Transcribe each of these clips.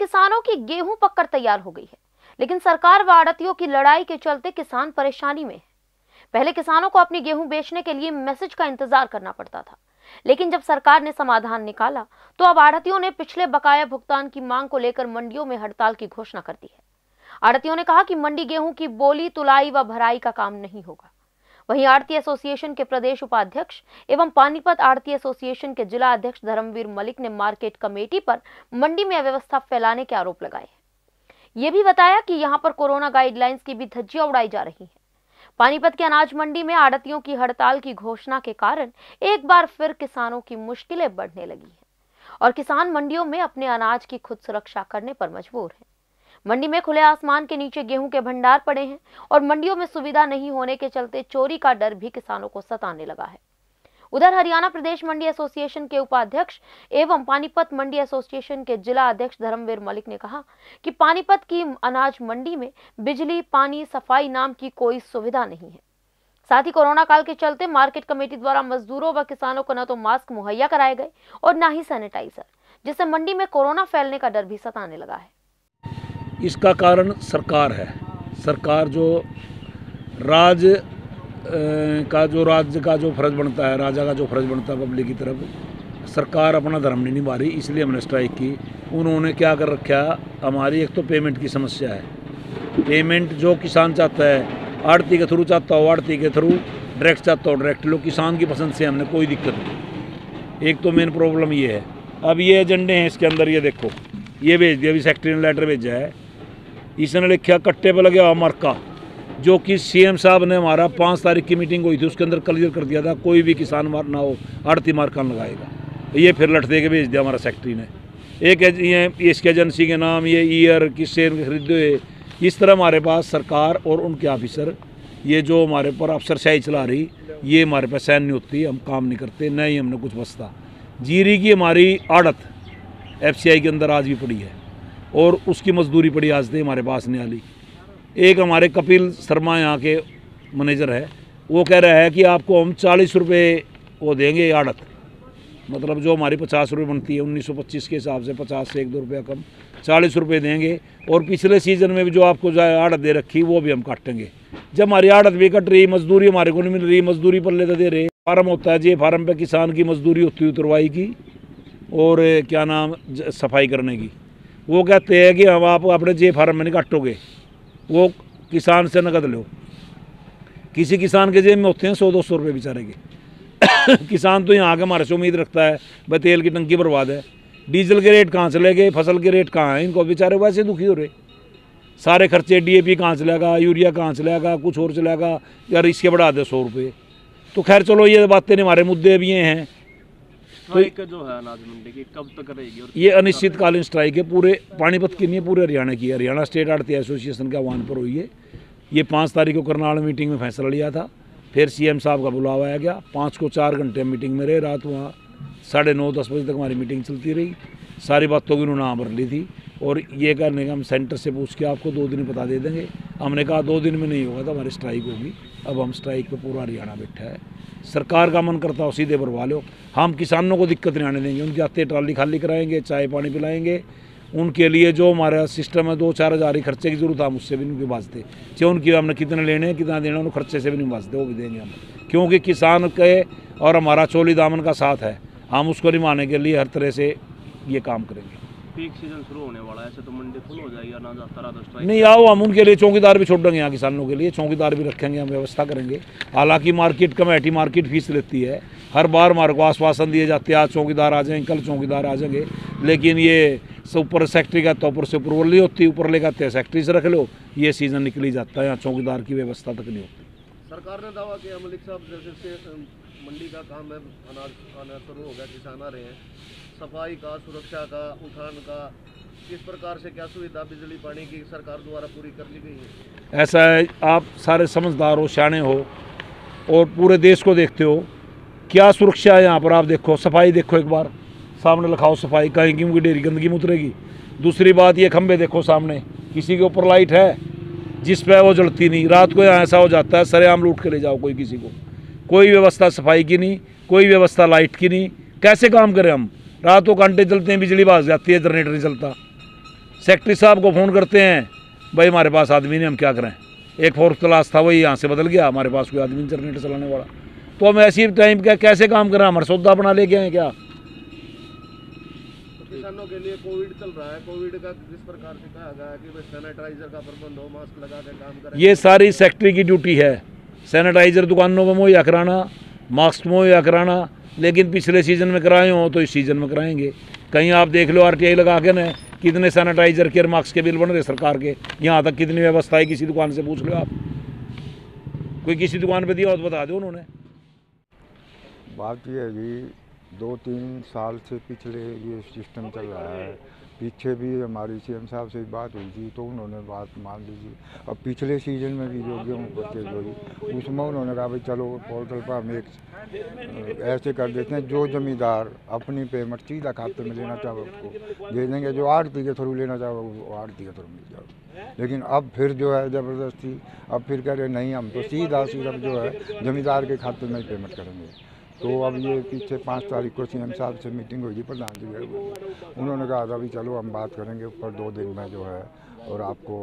किसानों की गेहूँ पककर तैयार हो गई है। लेकिन सरकार व आड़तियों की लड़ाई के चलते किसान परेशानी में है। पहले किसानों को अपनी गेहूँ बेचने के लिए मैसेज का इंतज़ार करना पड़ता था। लेकिन जब सरकार ने समाधान निकाला तो अब आड़तियों ने पिछले बकाया भुगतान की मांग को लेकर मंडियों में हड़ताल की घोषणा कर दी है। आड़तियों ने कहा कि मंडी गेहूँ की बोली, तुलाई व भराई का काम नहीं होगा। वहीं आड़ती एसोसिएशन के प्रदेश उपाध्यक्ष एवं पानीपत आड़ती एसोसिएशन के जिला अध्यक्ष धर्मवीर मलिक ने मार्केट कमेटी पर मंडी में अव्यवस्था फैलाने के आरोप लगाए। ये भी बताया कि यहाँ पर कोरोना गाइडलाइंस की भी धज्जियाँ उड़ाई जा रही हैं। पानीपत के अनाज मंडी में आड़तियों की हड़ताल की घोषणा के कारण एक बार फिर किसानों की मुश्किलें बढ़ने लगी हैं और किसान मंडियों में अपने अनाज की खुद सुरक्षा करने पर मजबूर हैं। मंडी में खुले आसमान के नीचे गेहूँ के भंडार पड़े हैं और मंडियों में सुविधा नहीं होने के चलते चोरी का डर भी किसानों को सताने लगा है। उधर हरियाणा प्रदेश मंडी एसोसिएशन के उपाध्यक्ष एवं पानीपत मंडी एसोसिएशन के जिला अध्यक्ष धर्मवीर मलिक ने कहा कि पानीपत की अनाज मंडी में बिजली, पानी, सफ़ाई नाम की कोई सुविधा नहीं है। साथ ही कोरोना काल के चलते मार्केट कमेटी द्वारा मजदूरों व किसानों को न तो मास्क मुहैया कराए गए और न ही सैनिटाइजर, जिससे मंडी में कोरोना फैलने का डर भी सताने लगा है। इसका कारण सरकार है। सरकार जो राज का जो राज्य का जो फ़र्ज़ बनता है, राजा का जो फ़र्ज़ बनता है पब्लिक की तरफ़, सरकार अपना धर्म नहीं निभा रही, इसलिए हमने स्ट्राइक की। उन्होंने क्या कर रखा हमारी एक तो पेमेंट की समस्या है। पेमेंट जो किसान चाहता है आड़ती के थ्रू चाहता हो आड़ती के थ्रू डायरेक्ट चाहता हो डायरेक्ट लो किसान की पसंद से हमने कोई दिक्कत नहीं। एक तो मेन प्रॉब्लम ये है। अब ये एजेंडे हैं इसके अंदर, ये देखो। ये भेज दिया, अभी सेक्रेटरी ने लेटर भेजा है। इसने लिखा, कट्टे पर लगे हुआ मरका जो कि सीएम साहब ने हमारा पाँच तारीख की मीटिंग हुई थी, उसके अंदर क्लियर कर दिया था, कोई भी किसान मार ना हो, आड़ती मार्का लगाएगा। ये फिर लट दे के भेज दिया हमारा सेक्रेटरी ने। एक ये, इसके एजेंसी के नाम, ये ईयर किस किससे खरीदे हुए, इस तरह हमारे पास सरकार और उनके ऑफिसर, ये जो हमारे पर अफसरशाही चला रही, ये हमारे पास सहन नहीं होती, हम काम नहीं करते न ही हमने कुछ बसता। जीरी की हमारी आड़त एफ़ के अंदर आज भी पड़ी है। और उसकी मजदूरी पड़ी आज थी हमारे पास नहीं आली एक हमारे कपिल शर्मा यहाँ के मैनेजर है। वो कह रहा है कि आपको हम चालीस रुपये वो देंगे आड़त। मतलब जो हमारी पचास रुपये बनती है, उन्नीस सौ पच्चीस के हिसाब से पचास से एक दो रुपया कम, चालीस रुपये देंगे। और पिछले सीज़न में भी जो आपको आड़त दे रखी, वो भी हम काटेंगे। जब हमारी आड़त भी कट रही, मजदूरी हमारे को नहीं मिल रही, मजदूरी पर लेते दे रहे। फार्म होता है, जी फार्म पे किसान की मजदूरी होती है, उतरवाई की। और क्या नाम सफ़ाई करने की। वो कहते हैं कि हम आप अपने जे फार्म में नहीं काटोगे। वो किसान से नकद लो। किसी किसान के जेब में होते हैं सौ दो सौ रुपये बेचारे के। किसान तो यहाँ आके हमारे से उम्मीद रखता है, भाई तेल की टंकी बर्बाद है। डीजल के रेट कहाँ चले गए? फ़सल के रेट कहाँ हैं? इनको बेचारे वैसे दुखी हो रहे। सारे खर्चे डीएपी कहाँ चलेगा यूरिया कहाँ चलेगा कुछ और चलेगा यार इसके बढ़ा दे सौ रुपये तो खैर चलो ये बातें हमारे मुद्दे भी ये हैं। तो जो है अनाज मंडी की कब तक रहेगी और ये अनिश्चितकालीन स्ट्राइक है पूरे पानीपत की नहीं पूरे हरियाणा की हरियाणा स्टेट आड़ती एसोसिएशन के आह्वान पर हुई है। ये पाँच तारीख को करनाल मीटिंग में फैसला लिया था। फिर सीएम साहब का बुलावा आया गया। पाँच को चार घंटे मीटिंग में रहे रात वहाँ। साढ़े नौ दस बजे तक हमारी मीटिंग चलती रही। सारी बातों की उन्होंने भर ली थी। और ये करने का हम सेंटर से पूछ के आपको दो दिन बता दे देंगे। हमने कहा दो दिन में नहीं होगा तो हमारी स्ट्राइक होगी। अब हम स्ट्राइक पर पूरा हरियाणा बैठा है। सरकार का मन करता हो, सीधे भरवा लो। हम किसानों को दिक्कत नहीं आने देंगे। उनकी आते ट्राली खाली कराएँगे, चाय पानी पिलाएँगे। उनके लिए जो हमारा सिस्टम है दो चार हज़ार ही खर्चे की ज़रूरत हम उससे भी नहीं बाजते चाहे उनकी हमने कितने लेने हैं, कितना देना उन खर्चे से भी नहीं बाजते वो भी देंगे हम। क्योंकि किसान के और हमारा चोली दामन का साथ है। हम उसको निभाने के लिए हर तरह से ये काम करेंगे। पीक सीज़न शुरू होने वाला है ऐसे तो मंडी फुल हो जाएगी तरह नहीं आओ हम उनके लिए चौकीदार भी छोड़ देंगे यहाँ किसानों के लिए। चौकीदार भी रखेंगे हम व्यवस्था करेंगे। हालाँकि मार्केट कमेटी मार्केट फ़ीस लेती है। हर बार हमारे को आश्वासन दिए जाते हैं आज चौकीदार आ जाएँगे कल चौकीदार आ जाएँगे। लेकिन ये ऊपर सेक्रेटरी का तो ऊपर से ऊपर नहीं होती ऊपर ले कहते हैं सेक्रेटरी से रख लो। ये सीज़न निकली जाता है यहाँ चौकीदार की व्यवस्था तक नहीं होती। सरकार ने दावा किया मलिक साहब जैसे मंडी का काम है अनाज आना शुरू हो गया किसान आ रहे हैं। सफ़ाई का, सुरक्षा का, उठान का, किस प्रकार से क्या सुविधा बिजली, पानी की सरकार द्वारा पूरी कर ली गई है? ऐसा है, आप सारे समझदार हो शाणे हो, और पूरे देश को देखते हो, क्या सुरक्षा है यहाँ पर? आप देखो, सफ़ाई देखो एक बार। सामने लिखाओ सफ़ाई कहीं गेहूँ की डेरी गंदगी उतरेगी। दूसरी बात, ये खंबे देखो सामने, किसी के ऊपर लाइट है, जिस पर वो जलती नहीं। रात को यहाँ ऐसा हो जाता है, सरेआम लूट के ले जाओ कोई किसी को। कोई व्यवस्था सफ़ाई की नहीं, कोई व्यवस्था लाइट की नहीं। कैसे काम करें हम? रातों घंटे चलते हैं बिजली भाग जाती है जनरेटर नहीं चलता। सेक्रेटरी साहब को फ़ोन करते हैं भाई हमारे पास आदमी नहीं हम क्या करें? एक फोर्थ क्लास था वही यहाँ से बदल गया हमारे पास कोई आदमी नहीं जनरेटर चलाने वाला। तो हम ऐसी टाइम क्या कैसे काम करें? हमारा सौदा बना लेके आए क्या? किसानों के लिए कोविड चल रहा है। कोविड का प्रकार से कहा गया कि सैनिटाइजर का प्रबंध हो मास्क लगा के काम करें। ये सारी सेक्रेटरी की ड्यूटी है। सैनिटाइजर दुकानों में मुहैया कराना मास्क मुहैया कराना लेकिन पिछले सीज़न में कराए हों तो इस सीज़न में कराएँगे। कहीं आप देख लो आरटीआई लगा के ना, कितने सैनिटाइजर के और मास्क के बिल बन रहे सरकार के। यहाँ तक कितनी व्यवस्था है किसी दुकान से पूछ लो आप। कोई किसी दुकान पे दिया हो तो बता दो उन्होंने। बात ये है जी दो तीन साल से पिछले ये सिस्टम चल रहा है। पीछे भी हमारी सीएम साहब से बात हुई थी तो उन्होंने बात मान ली थी अब पिछले सीज़न में भी जो गेहूँ परचेज हुई उसमें उन्होंने कहा, भाई चलो पोर्टल पर हम एक ऐसे कर देते हैं, जो जमींदार अपनी पेमेंट सीधा खाते में लेना चाहो उसको, दे देंगे, जो आरती के थ्रू लेना चाहो, वो आरती के थ्रू मिल जाओ। लेकिन अब फिर जो है ज़बरदस्ती, अब फिर कह रहे नहीं, हम तो सीधा सीधा जो है जमींदार के खाते में पेमेंट करेंगे। तो अब ये पीछे पाँच तारीख को सीएम साहब से मीटिंग हुई थी प्रधान जी उन्होंने कहा था भी चलो, हम बात करेंगे, ऊपर दो दिन में जो है, और आपको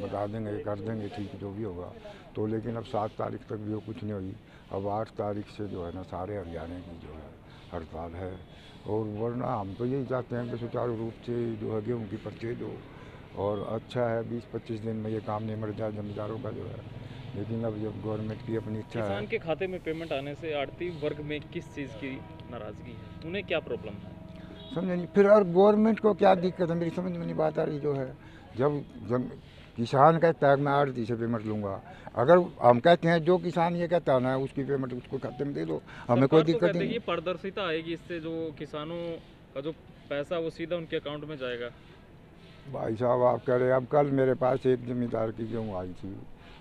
बता देंगे, कर देंगे, ठीक, जो भी होगा। तो लेकिन अब सात तारीख तक भी वो कुछ नहीं हुई। अब आठ तारीख से जो है ना, सारे हरियाणा की जो है, हड़ताल है। और वरना हम तो यही चाहते हैं कि सुचारू रूप से जो है, गेहूँ की परचेज हो। और अच्छा है, बीस पच्चीस दिन में ये काम निमट जाए, जमींदारों का जो है। लेकिन अब जब गवर्नमेंट की अपनी इच्छा है किसान के खाते में पेमेंट आने से आड़ती वर्ग में किस चीज़ की नाराज़गी है? उन्हें क्या प्रॉब्लम है? समझे नहीं। फिर और गवर्नमेंट को क्या दिक्कत है? मेरी समझ में नहीं बात आ रही जो है। जब जब किसान कहता है मैं आड़ती से पेमेंट लूँगा। अगर हम कहते हैं जो किसान ये कहता है ना उसकी पेमेंट उसको खाते में दे दो। हमें कोई तो दिक्कत है नहीं। कि पारदर्शिता आएगी इससे जो किसानों का जो पैसा वो सीधा उनके अकाउंट में जाएगा। भाई साहब आप कह रहे हैं अब कल मेरे पास एक जमींदार की गेहूँ आई थी?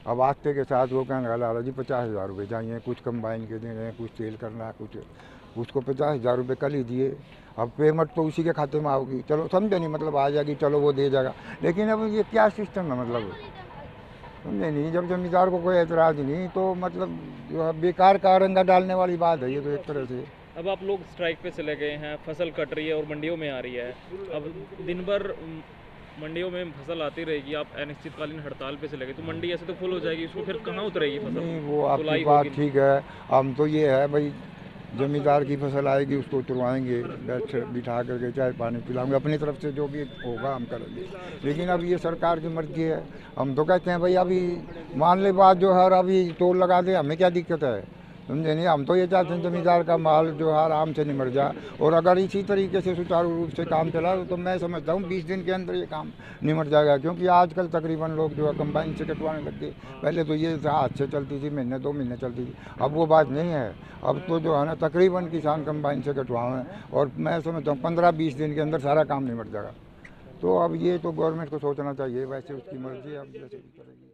अब आस्ते के साथ वो कहने लाला जी, पचास हज़ार रुपये चाहिए, कुछ कंबाइन के देने हैं, कुछ तेल करना है, कुछ उसको पचास हज़ार रुपये कल ही दिए। अब पेमेंट तो उसी के खाते में आओगी। चलो, समझे नहीं मतलब आ जाएगी, चलो वो दे जाएगा। लेकिन अब ये क्या सिस्टम है मतलब? समझे नहीं, जब जमींदार को कोई एतराज़ नहीं तो मतलब बेकार का रंगा डालने वाली बात है ये तो एक तरह से। अब आप लोग स्ट्राइक पे चले गए हैं, फ़सल कट रही है और मंडियों में आ रही है। अब दिन भर मंडियों में फ़सल आती रहेगी आप अनिश्चितकालीन हड़ताल पे चले गए तो मंडी ऐसे तो फुल हो जाएगी उसको फिर कहाँ उतरेगी फ़सल? नहीं वो आपकी बात ठीक है। हम तो ये है भाई जमींदार की फ़सल आएगी उसको उतरवाएँगे बैठ बिठा करके चाय पानी पिलाएँगे अपनी तरफ़ से जो भी होगा हम करेंगे। लेकिन अब ये सरकार की मर्ज़ी है। हम तो कहते हैं भाई अभी मान ले बात जो है अभी टोल लगा दे हमें क्या दिक्कत है? समझे नहीं? हम तो ये चाहते हैं जमींदार का माल जो है, आराम से निमट जाए। और अगर इसी तरीके से सुचारू रूप से काम चला तो मैं समझता हूँ बीस दिन के अंदर ये काम निमट जाएगा, क्योंकि आजकल तकरीबन लोग जो है कंबाइन से कटवाने लग गए। पहले तो ये हाथ से चलती थी, महीने, दो महीने चलती थी। अब वो बात नहीं है। अब तो जो है ना, तकरीबन किसान कंबाइन से कटवाएँ और मैं समझता हूँ पंद्रह बीस दिन के अंदर सारा काम निमट जाएगा। तो अब ये तो गवर्नमेंट को सोचना चाहिए, वैसे उसकी मर्ज़ी अब जैसे भी करेगी